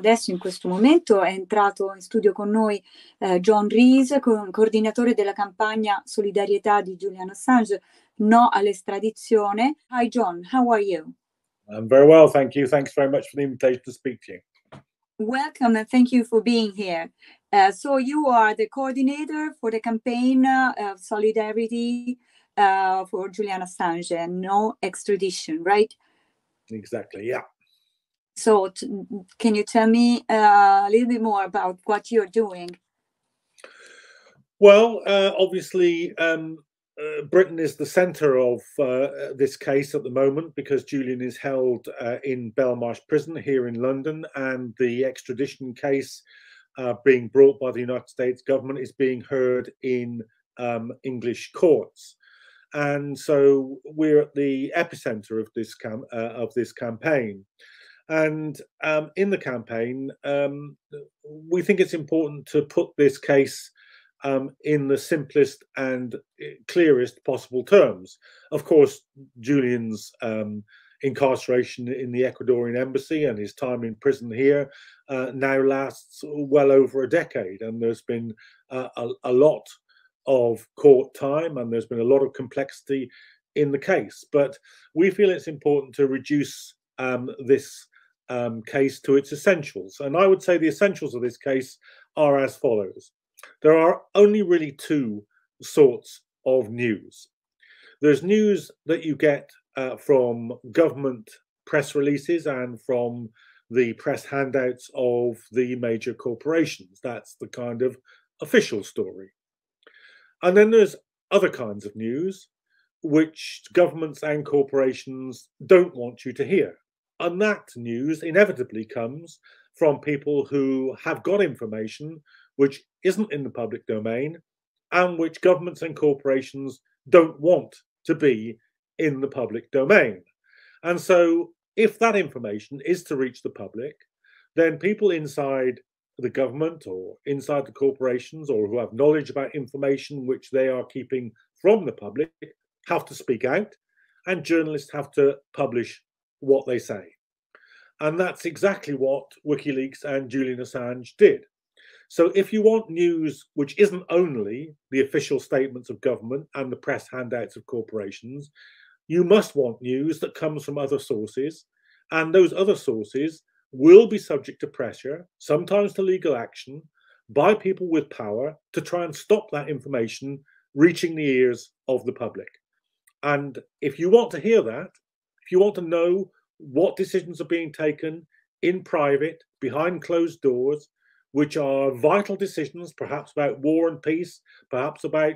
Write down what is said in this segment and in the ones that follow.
Adesso in questo momento è entrato in studio con noi eh, John Rees, co- coordinatore della campagna Solidarietà di Julian Assange, no all'estradizione. Hi John, how are you? I'm very well, thank you. Thanks very much for the invitation to speak to you. Welcome and thank you for being here. Uh, so you are the coordinator for the campaign uh, of solidarity uh, for Julian Assange and no extradition, right? Exactly, yeah. So t- can you tell me uh, a little bit more about what you're doing? Well, uh, obviously, um, uh, Britain is the centre of uh, this case at the moment because Julian is held uh, in Belmarsh Prison here in London, and the extradition case uh, being brought by the United States government is being heard in um, English courts. And so we're at the epicenter of this cam- of this campaign. And um, in the campaign, um, we think it's important to put this case um, in the simplest and eh, clearest possible terms. Of course, Julian's um, incarceration in the Ecuadorian embassy and his time in prison here uh, now lasts well over a decade, and there's been uh, a, a lot of court time and there's been a lot of complexity in the case. But we feel it's important to reduce um, this um, case to its essentials. And I would say the essentials of this case are as follows there are only really two sorts of news. There's news that you get uh, from government press releases and from the press handouts of the major corporations. That's the kind of official story. And then there's other kinds of news which governments and corporations don't want you to hear. And that news inevitably comes from people who have got information which isn't in the public domain and which governments and corporations don't want to be in the public domain. And so, if that information is to reach the public, then people inside the government or inside the corporations or who have knowledge about information which they are keeping from the public have to speak out, and journalists have to publish what they say. And that's exactly what WikiLeaks and Julian Assange did. So, if you want news which isn't only the official statements of government and the press handouts of corporations, you must want news that comes from other sources. And those other sources will be subject to pressure, sometimes to legal action, by people with power to try and stop that information reaching the ears of the public. And if you want to hear that, if you want to know what decisions are being taken in private, behind closed doors, which are vital decisions, perhaps about war and peace, perhaps about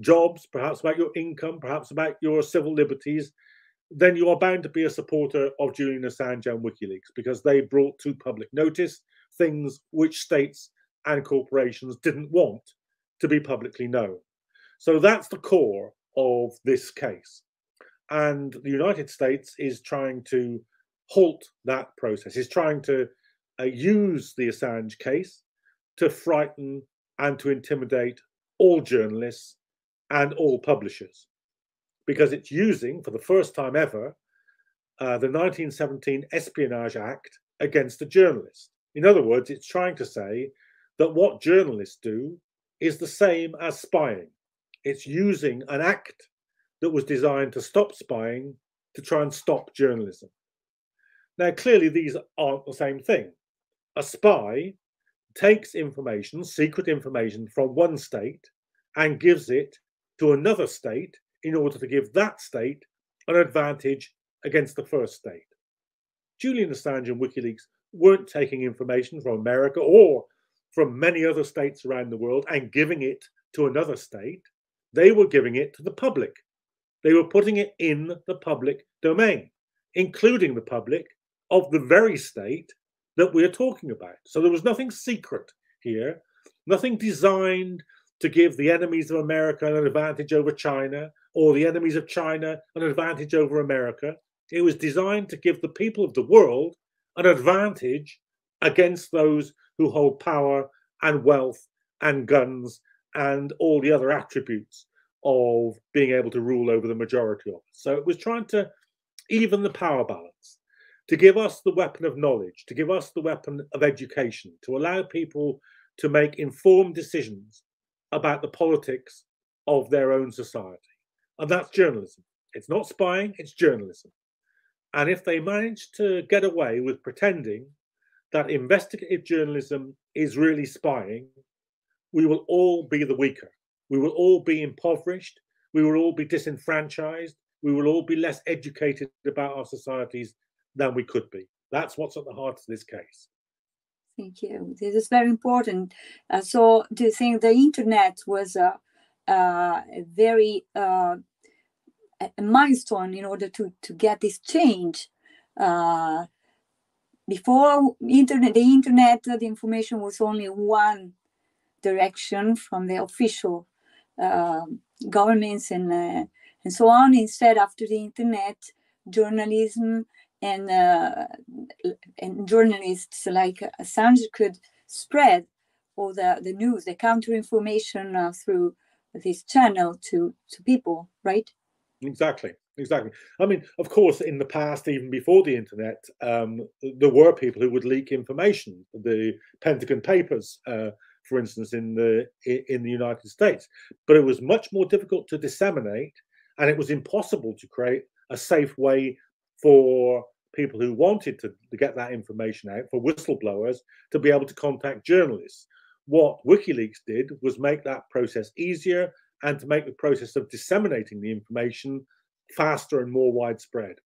jobs, perhaps about your income, perhaps about your civil liberties, then you are bound to be a supporter of Julian Assange and WikiLeaks because they brought to public notice things which states and corporations didn't want to be publicly known. So that's the core of this case. And the United States is trying to halt that process, is trying to uh, use the Assange case to frighten and to intimidate all journalists and all publishers because it's using, for the first time ever, uh, the 1917 Espionage Act against a journalist. In other words, it's trying to say that what journalists do is the same as spying. It's using an act that was designed to stop spying to try and stop journalism. Now, clearly, these aren't the same thing. A spy takes information, secret information from one state, and gives it to another state in order to give that state an advantage against the first state. Julian Assange and WikiLeaks weren't taking information from America or from many other states around the world and giving it to another state. They were giving it to the public. They were putting it in the public domain, including the public of the very state that we're talking about. So there was nothing secret here, nothing designed to give the enemies of America an advantage over China or the enemies of China an advantage over America. It was designed to give the people of the world an advantage against those who hold power and wealth and guns and all the other attributes of being able to rule over the majority of us. So it was trying to even the power balance. to give us the weapon of knowledge, to give us the weapon of education, to allow people to make informed decisions about the politics of their own society. And that's journalism. It's not spying, it's journalism. And if they manage to get away with pretending that investigative journalism is really spying, we will all be the weaker. We will all be impoverished. We will all be disenfranchised. We will all be less educated about our societies than we could be. That's what's at the heart of this case. Thank you. This is very important. Uh, so, do you think the internet was a, a very uh, a milestone in order to to get this change? Uh, before internet, the internet, the information was only one direction from the official governments and uh, and so on. Instead, after the internet, journalism and uh, and journalists like Assange could spread all the, the news, the counter information uh, through this channel to to people, right? Exactly, exactly. I mean, of course, in the past, even before the internet, um, there were people who would leak information. The Pentagon Papers, uh, for instance, in the in the United States, but it was much more difficult to disseminate, and it was impossible to create a safe way for people who wanted to, to get that information out, for whistleblowers to be able to contact journalists. What WikiLeaks did was make that process easier and to make the process of disseminating the information faster and more widespread.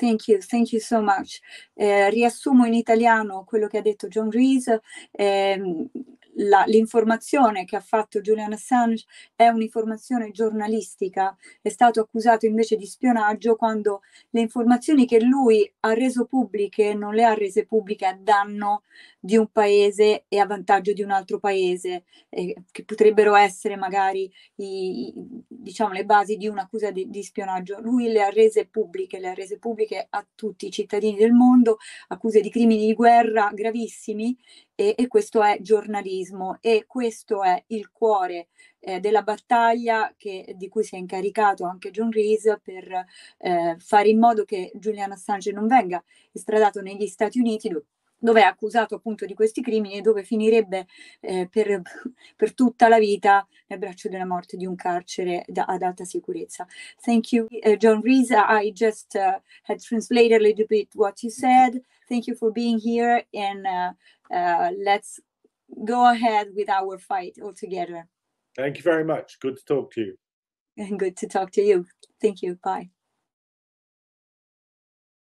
Thank you, thank you so much. Eh, riassumo in italiano quello che ha detto John Rees. Eh, la, l'informazione che ha fatto Julian Assange è un'informazione giornalistica, è stato accusato invece di spionaggio quando le informazioni che lui ha reso pubbliche non le ha rese pubbliche a danno di un paese e a vantaggio di un altro paese, eh, che potrebbero essere magari i, diciamo, le basi di un'accusa di, di spionaggio. Lui le ha rese pubbliche, le ha rese pubbliche a tutti i cittadini del mondo, accuse di crimini di guerra gravissimi e, e questo è giornalismo. E questo è il cuore eh, della battaglia che, di cui si è incaricato anche John Rees per eh, fare in modo che Julian Assange non venga estradato negli Stati Uniti dove è accusato appunto di questi crimini e dove finirebbe eh, per, per, tutta la vita nel braccio della morte di un carcere da, ad alta sicurezza. Thank you, uh, John Rees. I just uh, had translated a little bit what you said. Thank you for being here and uh, uh let's go ahead with our fight all together. Thank you very much. Good to talk to you. And good to talk to you. Thank you. Bye.